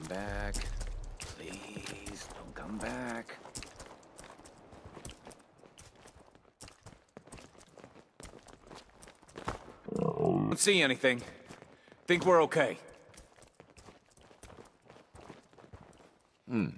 come back. Please, don't come back. Don't see anything. Think we're okay. Hmm.